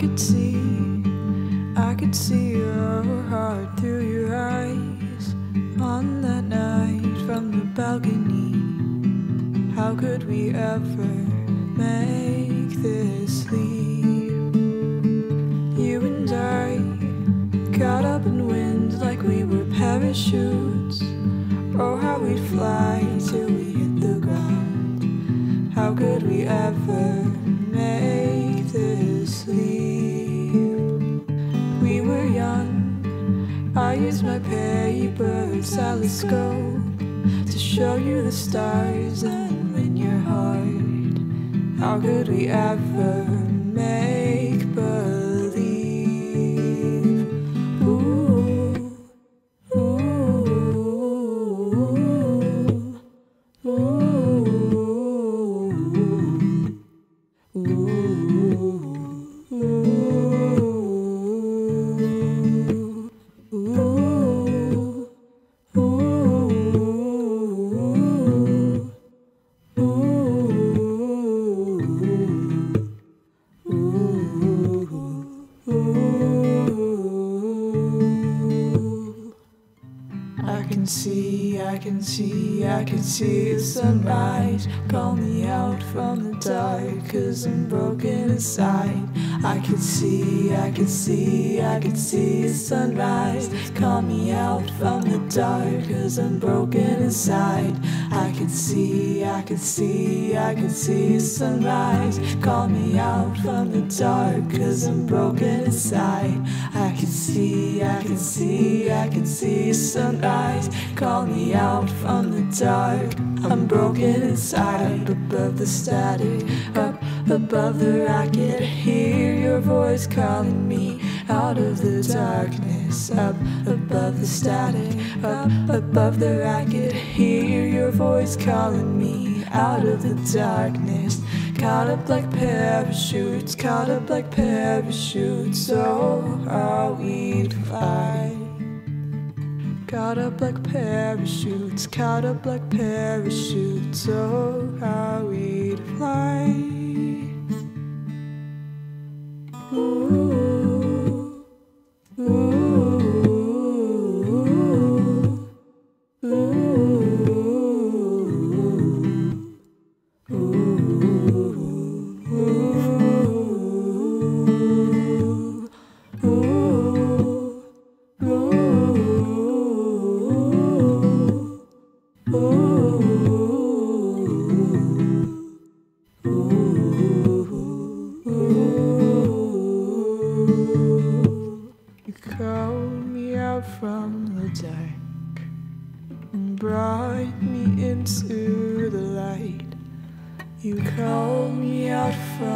could see, I could see your heart through your eyes on that night from the balcony. How could we ever make this leap? You and I got up in wind like we were parachutes. Oh, how we'd fly till we hit the ground. How could we ever I use my paper telescope to show you the stars and win your heart. How could we ever make believe? Ooh, Ooh, ooh, ooh, can see, I can see, I can see the sunrise. Call me out from the dark, cause I'm broken inside. I can see, I can see, I can see the sunrise. Call me out from the dark, cause I'm broken inside. I can see, I can see, I can see the sunrise. Call me out from the dark, cause I'm broken inside. I can see, I can see, I can see sunrise. Call me out from the dark. I'm broken inside, up above the static, up above the racket. Hear your voice calling me out of the darkness, up above the static, up above the racket. Hear your voice calling me out of the darkness. Caught up like parachutes, caught up like parachutes. So how we'd fly. Caught up like parachutes, caught up like parachutes. Oh, how we'd You called me out from the dark and bring me into the light. You call me out from